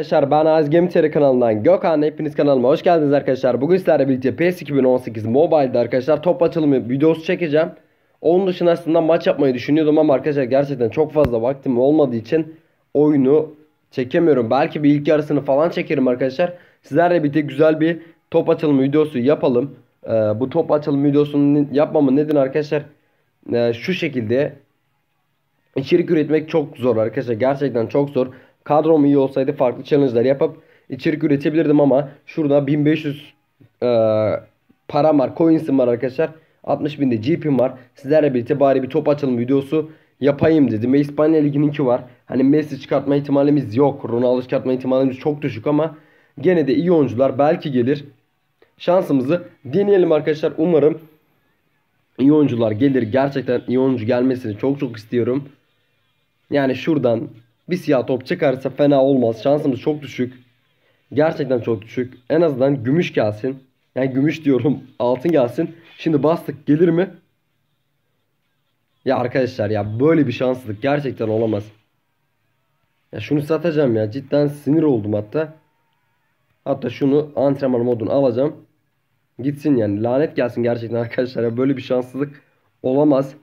Arkadaşlar ben Az Gamiteri kanalından Gökhan hepiniz kanalıma hoş geldiniz arkadaşlar. Bugün sizlerle birlikte PES 2018 Mobile'de arkadaşlar top açılımı videosu çekeceğim. Onun dışında aslında maç yapmayı düşünüyordum ama arkadaşlar gerçekten çok fazla vaktim olmadığı için oyunu çekemiyorum. Belki bir ilk yarısını falan çekerim arkadaşlar. Sizlerle birlikte güzel bir top açılımı videosu yapalım. Ee, bu top açılımı videosunu yapmamın nedeni arkadaşlar e, şu şekilde içerik üretmek çok zor arkadaşlar. Gerçekten çok zor. Kadrom iyi olsaydı farklı challenge'lar yapıp içerik üretebilirdim ama şurada 1500 e, param var, coins'im var arkadaşlar. 60 binde GP'm var. Sizlerle birlikte bari bir top açılım videosu yapayım dedim. Ve İspanya Ligi'ninki var. Hani Messi çıkartma ihtimalimiz yok. Ronaldo çıkartma ihtimalimiz çok düşük ama gene de iyi oyuncular belki gelir. Şansımızı deneyelim arkadaşlar. Umarım iyi oyuncular gelir. Gerçekten iyi oyuncu gelmesini çok çok istiyorum. Yani şuradan bir siyah top çıkarsa fena olmaz. Şansımız çok düşük. Gerçekten çok düşük. En azından gümüş gelsin. Yani gümüş diyorum altın gelsin. Şimdi bastık gelir mi? Ya arkadaşlar ya böyle bir şanssızlık gerçekten olamaz. Ya şunu satacağım ya. Cidden sinir oldum hatta. Hatta şunu antrenman modunu alacağım. Gitsin yani. Lanet gelsin gerçekten arkadaşlar. Ya böyle bir şanssızlık olamaz.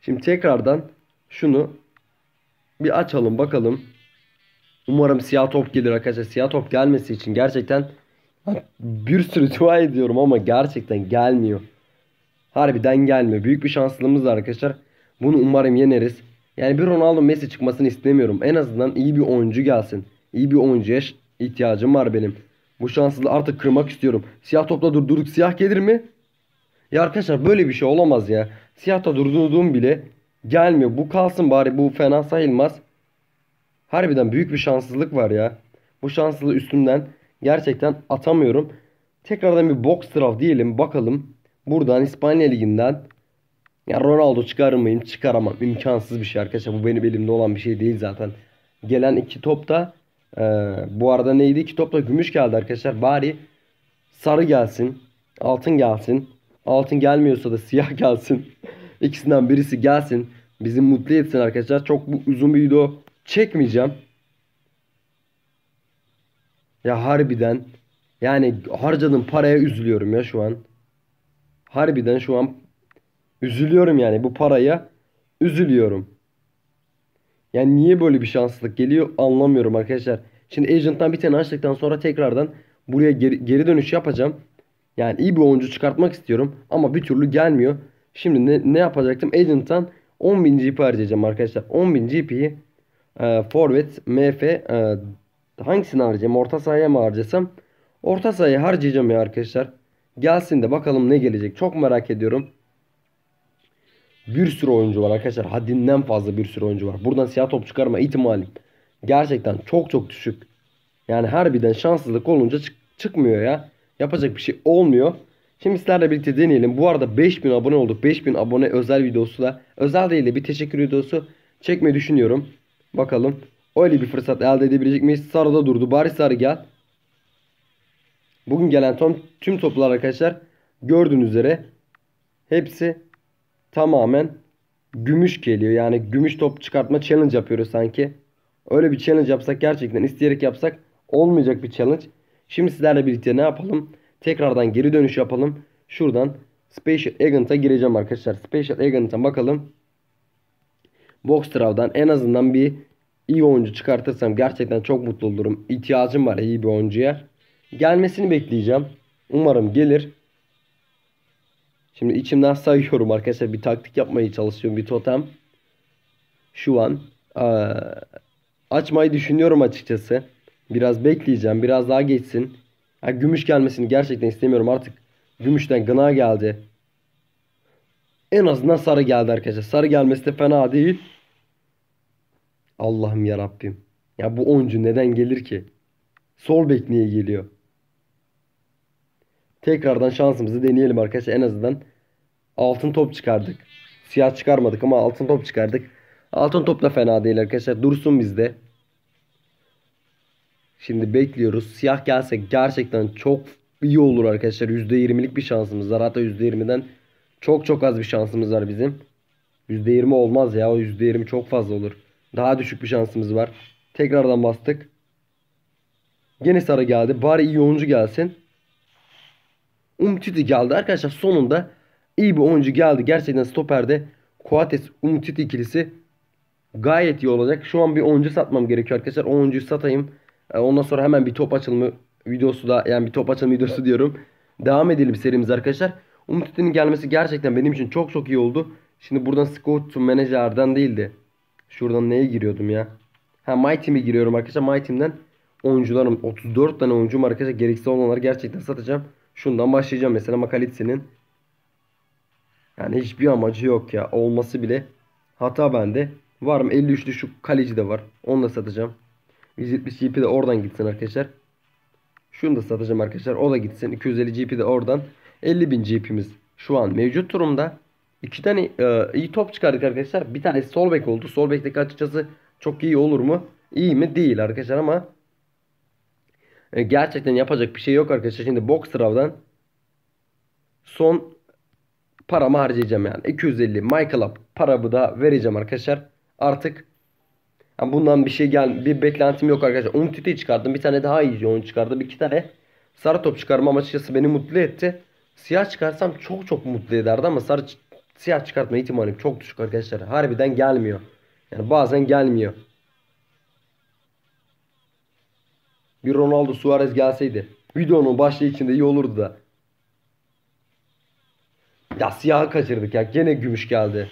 Şimdi tekrardan şunu bir açalım bakalım. Umarım siyah top gelir arkadaşlar. Siyah top gelmesi için gerçekten bir sürü dua ediyorum ama gerçekten gelmiyor. Harbiden gelmiyor. Büyük bir şanslılığımız var arkadaşlar. Bunu umarım yeneriz. Yani bir Ronaldo Messi çıkmasını istemiyorum. En azından iyi bir oyuncu gelsin. İyi bir oyuncuya ihtiyacım var benim. Bu şanssızlığı artık kırmak istiyorum. Siyah topla durdurduk. Siyah gelir mi? Ya arkadaşlar böyle bir şey olamaz ya. Siyahta durdurduğum bile gelmiyor. Bu kalsın bari bu fena sayılmaz. Harbiden büyük bir şanssızlık var ya. Bu şanssızlığı üstümden gerçekten atamıyorum. Tekrardan bir box draft diyelim bakalım. Buradan İspanya Ligi'nden ya Ronaldo çıkarır mıyım? Çıkaramam. İmkansız bir şey arkadaşlar. Bu benim elimde olan bir şey değil zaten. Gelen iki top da e, bu arada neydi? İki top da gümüş geldi arkadaşlar. Bari sarı gelsin. Altın gelsin. Altın gelmiyorsa da siyah gelsin. İkisinden birisi gelsin. Bizi mutlu etsin arkadaşlar. Çok bu uzun bir video çekmeyeceğim. Ya harbiden yani harcadığım paraya üzülüyorum ya şu an. Harbiden şu an üzülüyorum yani bu paraya üzülüyorum. Yani niye böyle bir şanslılık geliyor anlamıyorum arkadaşlar. Şimdi agent'tan bir tane açtıktan sonra tekrardan buraya geri, geri dönüş yapacağım. Yani iyi bir oyuncu çıkartmak istiyorum ama bir türlü gelmiyor. Şimdi ne, ne yapacaktım? Agent'tan 10.000 GP harcayacağım arkadaşlar. 10.000 GP'yi e, forvet, MF e, hangisini harcayacağım? Orta sahaya mı harcasam? Orta sahaya harcayacağım ya arkadaşlar. Gelsin de bakalım ne gelecek. Çok merak ediyorum. Bir sürü oyuncu var arkadaşlar. Haddinden fazla bir sürü oyuncu var. Buradan siyah top çıkarma ihtimalim gerçekten çok çok düşük. Yani harbiden şanssızlık olunca çık çıkmıyor ya. Yapacak bir şey olmuyor. Şimdi sizlerle birlikte deneyelim. Bu arada 5000 abone olduk. 5000 abone özel videosu da özel değil de bir teşekkür videosu çekmeyi düşünüyorum. Bakalım öyle bir fırsat elde edebilecek miyiz? Sarıda durdu. Bari sarı gel. Bugün gelen tüm, tüm toplar arkadaşlar gördüğünüz üzere hepsi tamamen gümüş geliyor. Yani gümüş top çıkartma challenge yapıyoruz sanki. Öyle bir challenge yapsak gerçekten isteyerek yapsak olmayacak bir challenge. Şimdi sizlerle birlikte ne yapalım? Tekrardan geri dönüş yapalım. Şuradan Special Agent'a gireceğim arkadaşlar. Special Agent'a bakalım. Box Draw'dan en azından bir iyi oyuncu çıkartırsam gerçekten çok mutlu olurum. İhtiyacım var iyi bir oyuncuya. Gelmesini bekleyeceğim. Umarım gelir. Şimdi içimden sayıyorum arkadaşlar. Bir taktik yapmaya çalışıyorum. Bir totem. Şu an açmayı düşünüyorum açıkçası. Biraz bekleyeceğim. Biraz daha geçsin. Ya, gümüş gelmesini gerçekten istemiyorum. Artık gümüşten gına geldi. En azından sarı geldi arkadaşlar. Sarı gelmesi de fena değil. Allah'ım ya Rabbim. Ya bu oyuncu neden gelir ki? Sol bek niye geliyor? Tekrardan şansımızı deneyelim arkadaşlar. En azından altın top çıkardık. Siyah çıkarmadık ama altın top çıkardık. Altın top da fena değil arkadaşlar. Dursun bizde. Şimdi bekliyoruz. Siyah gelse gerçekten çok iyi olur arkadaşlar. %20'lik bir şansımız var. Hatta %20'den çok çok az bir şansımız var bizim. %20 olmaz ya. O %20 çok fazla olur. Daha düşük bir şansımız var. Tekrardan bastık. Gene sarı geldi. Bari iyi oyuncu gelsin. Umtiti geldi. Arkadaşlar sonunda iyi bir oyuncu geldi. Gerçekten stoperde Coates Umtiti ikilisi gayet iyi olacak. Şu an bir oyuncu satmam gerekiyor arkadaşlar. O oyuncuyu satayım. Ee, Ondan sonra hemen bir top açılımı videosu da yani bir top açılımı videosu diyorum. Devam edelim serimiz arkadaşlar. Umtiti'nin gelmesi gerçekten benim için çok çok iyi oldu. Şimdi buradan Scout Manager'dan değildi. Şuradan neye giriyordum ya? Ha My Team'e giriyorum arkadaşlar. My Team'den oyuncularım 34 tane oyuncum arkadaşlar. Gereksiz olanları gerçekten satacağım. Şundan başlayacağım mesela Makalitsi'nin. Yani hiçbir amacı yok ya. Olması bile hata bende. Var mı? 53'lü şu kaleci de var. Onu da satacağım. 170 GP de oradan gitsin arkadaşlar. Şunu da satacağım arkadaşlar. O da gitsin. 250 GP de oradan. 50.000 GP'miz şu an mevcut durumda. İki tane e, iyi top çıkardık arkadaşlar. Bir tane sol bek oldu. Sol bekteki açıkçası çok iyi olur mu? İyi mi? Değil arkadaşlar ama e, gerçekten yapacak bir şey yok arkadaşlar. Şimdi box trav'dan son paramı harcayacağım yani. 250 Michael'a paramı da vereceğim arkadaşlar. Artık yani bundan bir şey gel bir beklentim yok arkadaşlar. Umtiti çıkardım. Bir tane daha iyi oyun çıkardım. İki tane sarı top çıkarmam açıkçası beni mutlu etti. Siyah çıkarsam çok çok mutlu ederdi ama sarı siyah çıkartma ihtimalim çok düşük arkadaşlar. Harbiden gelmiyor. Yani bazen gelmiyor. Bir Ronaldo Suarez gelseydi. Videonun başlığı içinde iyi olurdu da. Ya siyahı kaçırdık ya. Gene gümüş geldi.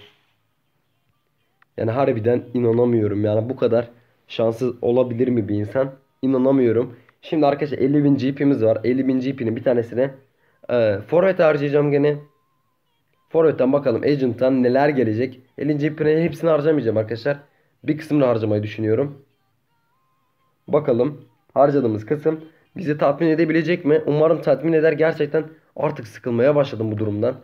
Yani harbiden inanamıyorum. Yani bu kadar şanssız olabilir mi bir insan? İnanamıyorum. Şimdi arkadaşlar 50 bin GP'miz var. 50 bin GP'nin bir tanesine e, forvet harcayacağım gene. Forvet'ten bakalım Agent'tan neler gelecek. 50 GP'nin hepsini harcamayacağım arkadaşlar. Bir kısmını harcamayı düşünüyorum. Bakalım harcadığımız kısım bizi tatmin edebilecek mi? Umarım tatmin eder. Gerçekten artık sıkılmaya başladım bu durumdan.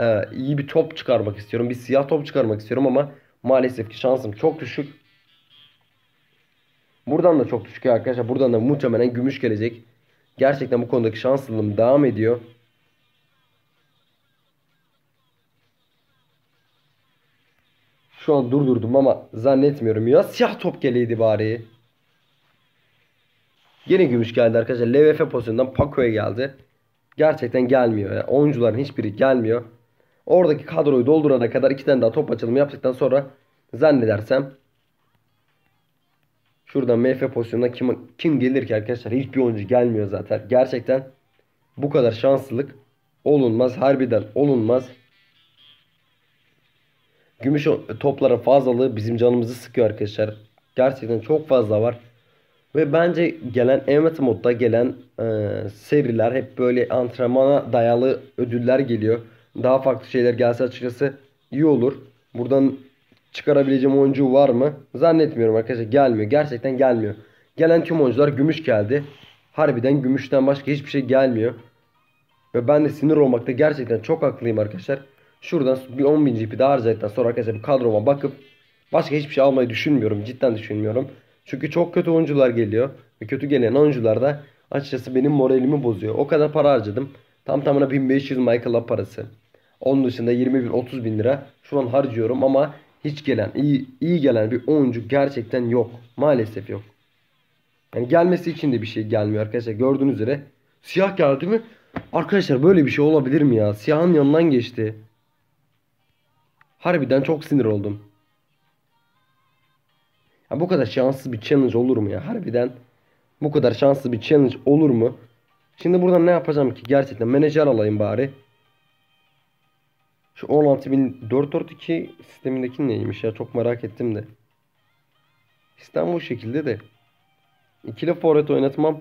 Ee, iyi bir top çıkarmak istiyorum. Bir siyah top çıkarmak istiyorum ama maalesef ki şansım çok düşük. Buradan da çok düşük arkadaşlar. Buradan da muhtemelen gümüş gelecek. Gerçekten bu konudaki şanslılığım devam ediyor. Şu an durdurdum ama zannetmiyorum. Ya siyah top geleydi bari. Yine gümüş geldi arkadaşlar. LVF pozisyonundan Paco'ya geldi. Gerçekten gelmiyor. Ya. Oyuncuların hiçbiri gelmiyor. Oradaki kadroyu doldurana kadar iki tane daha top açılımı yaptıktan sonra zannedersem şuradan MF pozisyonuna kim, kim gelir ki arkadaşlar hiçbir oyuncu gelmiyor zaten. Gerçekten bu kadar şanslılık olunmaz. Harbiden olunmaz. Gümüş toplara fazlalığı bizim canımızı sıkıyor arkadaşlar. Gerçekten çok fazla var. Ve bence gelen Emmet modda gelen e, seriler hep böyle antrenmana dayalı ödüller geliyor. Daha farklı şeyler gelse açıkçası iyi olur. Buradan çıkarabileceğim oyuncu var mı? Zannetmiyorum arkadaşlar. Gelmiyor. Gerçekten gelmiyor. Gelen tüm oyuncular gümüş geldi. Harbiden gümüşten başka hiçbir şey gelmiyor. Ve ben de sinir olmakta gerçekten çok haklıyım arkadaşlar. Şuradan bir 10.000 GP daha harcadıktan sonra arkadaşlar bir kadroma bakıp başka hiçbir şey almayı düşünmüyorum. Cidden düşünmüyorum. Çünkü çok kötü oyuncular geliyor. Ve kötü gelen oyuncular da açıkçası benim moralimi bozuyor. O kadar para harcadım. Tam tamına 1500 Michael'a parası. Onun dışında 20 bin 30 bin lira şu an harcıyorum ama hiç gelen iyi, iyi gelen bir oyuncu gerçekten yok. Maalesef yok. Yani gelmesi için de bir şey gelmiyor arkadaşlar. Gördüğünüz üzere siyah geldi mi? Arkadaşlar böyle bir şey olabilir mi ya? Siyahın yanından geçti. Harbiden çok sinir oldum. Ya bu kadar şanssız bir challenge olur mu ya? Harbiden bu kadar şanslı bir challenge olur mu? Şimdi buradan ne yapacağım ki? Gerçekten menajer alayım bari. Şu 16442 sistemindeki neymiş ya? Çok merak ettim de. Sistem bu şekilde de. İkili forvet oynatmam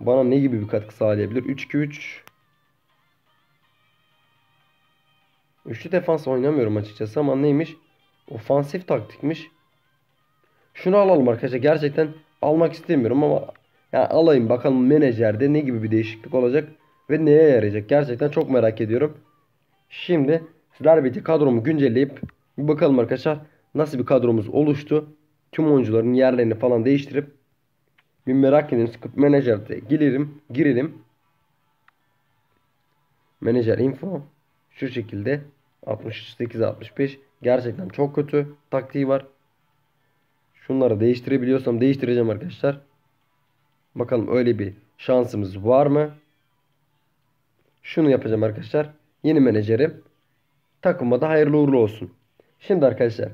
bana ne gibi bir katkı sağlayabilir? 3-2-3 Üçlü defans oynamıyorum açıkçası ama neymiş? Ofansif taktikmiş. Şunu alalım arkadaşlar. Gerçekten almak istemiyorum ama yani alayım bakalım menajerde ne gibi bir değişiklik olacak ve neye yarayacak. Gerçekten çok merak ediyorum. Şimdi sizler kadromu güncelleyip bir bakalım arkadaşlar nasıl bir kadromuz oluştu. Tüm oyuncuların yerlerini falan değiştirip bir merak edin. Sıkıp menajerde girelim. Girelim. Menajer info. Şu şekilde 68 65 gerçekten çok kötü taktiği var. Şunları değiştirebiliyorsam değiştireceğim arkadaşlar. Bakalım öyle bir şansımız var mı? Şunu yapacağım arkadaşlar. Yeni menajerim. Takıma da hayırlı uğurlu olsun. Şimdi arkadaşlar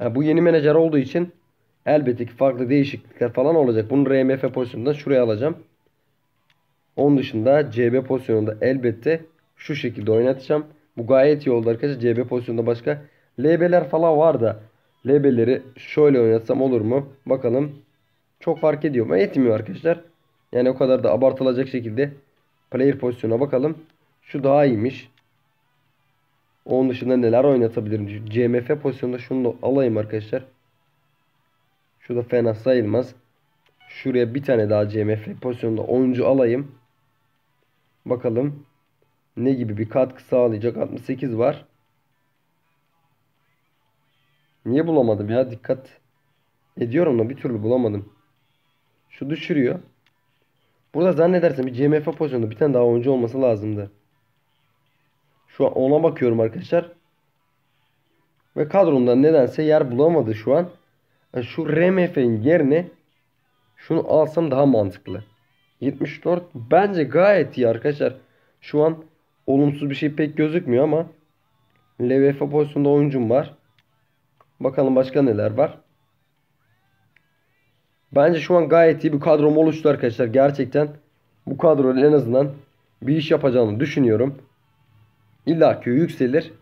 e, bu yeni menajer olduğu için elbette ki farklı değişiklikler falan olacak. Bunu RMF pozisyonundan şuraya alacağım. Onun dışında CB pozisyonunda elbette şu şekilde oynatacağım. Bu gayet iyi oldu arkadaşlar. CB pozisyonunda başka LB'ler falan var da LB'leri şöyle oynatsam olur mu? Bakalım. Çok fark ediyor mu? Etmiyor arkadaşlar. Yani o kadar da abartılacak şekilde player pozisyona bakalım. Şu daha iyiymiş. Onun dışında neler oynatabilirim? CMF pozisyonunda şunu da alayım arkadaşlar. Şu da fena sayılmaz. Şuraya bir tane daha CMF pozisyonunda oyuncu alayım. Bakalım ne gibi bir katkı sağlayacak. 68 var. Niye bulamadım ya? Dikkat ediyorum da bir türlü bulamadım. Şu düşürüyor. Burada zannedersem bir CMF pozisyonunda bir tane daha oyuncu olması lazımdı. Şu an ona bakıyorum arkadaşlar. Ve kadromda nedense yer bulamadı şu an. Yani şu RMF'in yerine şunu alsam daha mantıklı. 74 bence gayet iyi arkadaşlar. Şu an olumsuz bir şey pek gözükmüyor ama LVF pozisyonda oyuncum var. Bakalım başka neler var. Bence şu an gayet iyi bir kadrom oluştu arkadaşlar. Gerçekten bu kadronun en azından bir iş yapacağını düşünüyorum. İlla ki yükselir.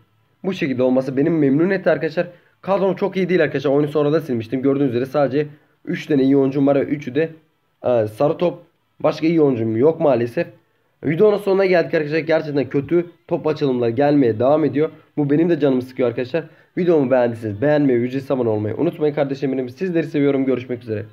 Bu şekilde olması benim memnun etti arkadaşlar. Kadrom çok iyi değil arkadaşlar. Oyunu sonradan silmiştim. Gördüğünüz üzere sadece 3 tane iyi oyuncum var ve 3'ü de e, sarı top. Başka iyi oyuncum yok maalesef. Videonun sonuna geldik arkadaşlar. Gerçekten kötü top açılımlar gelmeye devam ediyor. Bu benim de canımı sıkıyor arkadaşlar. Videomu beğendiyseniz beğenmeyi, ücretsiz abone olmayı unutmayın kardeşlerim benim. Sizleri seviyorum. Görüşmek üzere.